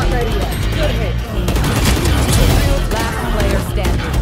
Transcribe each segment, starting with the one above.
not ready yet. Good hit. Last player standing.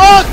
Fuck?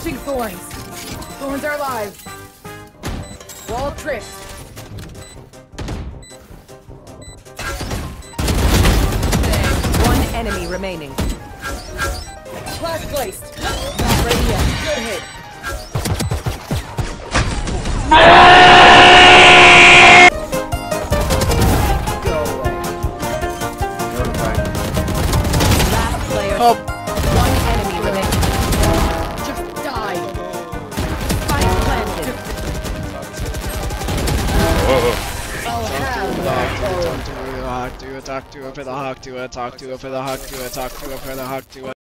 Punching thorns. Thorns are alive. Wall trip. One enemy remaining. Class placed. Not ready yet. Good hit. To a talk to a for the hawk to a talk to a for the hawk to a talk to a for the hawk to a